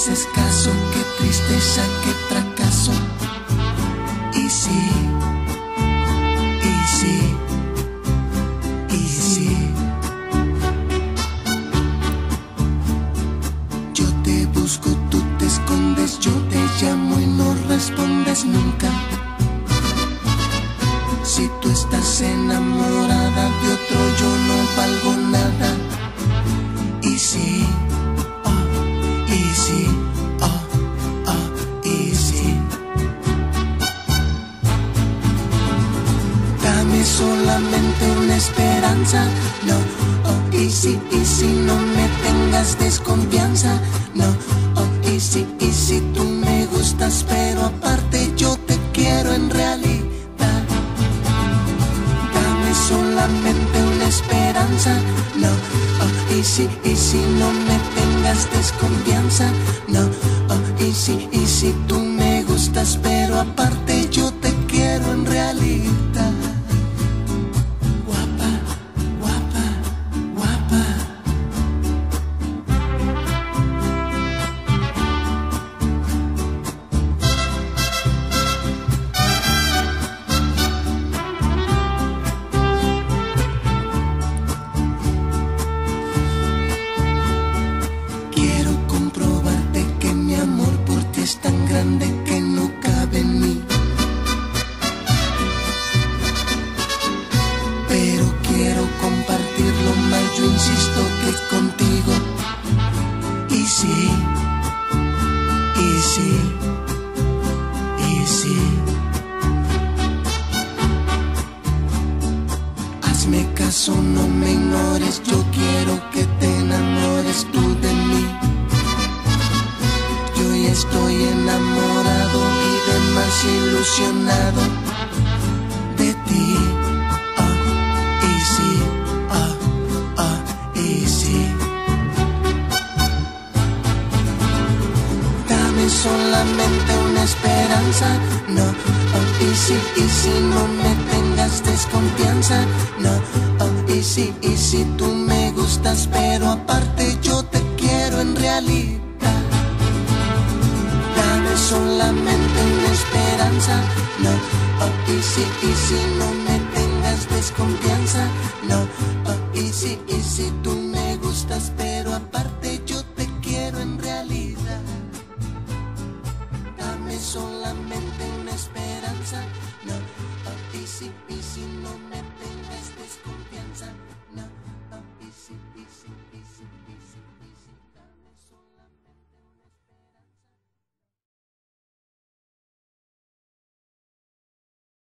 haces caso, qué tristeza, qué fracaso. Y sí, y sí, y sí. Yo te busco, tú te escondes, yo te llamo y no respondes nunca. Si tú estás enamorado Dame solamente una esperanza, no, oh, y sí, y si no me tengas desconfianza, no, oh, y sí, y si tú me gustas, pero aparte yo te quiero en realidad. Dame solamente una esperanza, no, oh, y si, y si no me tengas desconfianza, Hazme caso, no me ignores, yo quiero que te enamores tú de mí. Yo ya estoy enamorado y demás ilusionado de ti. Ah, y sí, ah, ah, y sí. Dame solamente una esperanza, no, y si, y si no me tengas desconfianza, no, oh, y si, y si tú me gustas, pero aparte yo te quiero en realidad. Dame solamente una esperanza, no, oh, y si, y si no me tengas desconfianza, no, oh, y si, y si tú me gustas, pero aparte yo te quiero en realidad. Dame solamente